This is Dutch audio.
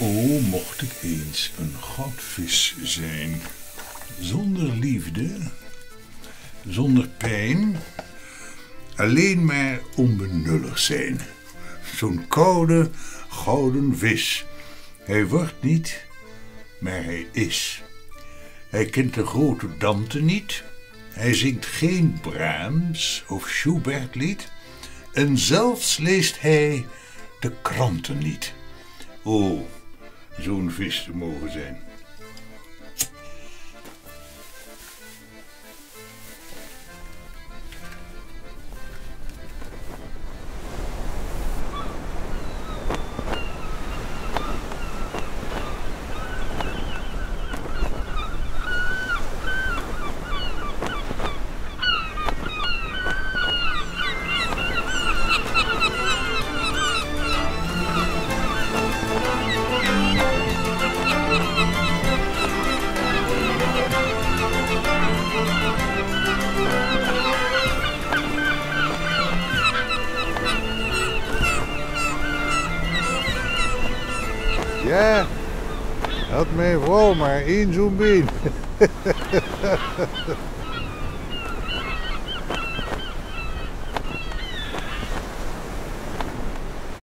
O, mocht ik eens een goudvis zijn, zonder liefde, zonder pijn, alleen maar onbenullig zijn. Zo'n koude, gouden vis. Hij wordt niet, maar hij is. Hij kent de grote Dante niet. Hij zingt geen Brahms of Schubert lied. En zelfs leest hij de kranten niet. O, zo'n vis te mogen zijn. Ja, had mijn vrouw maar één zo'n been.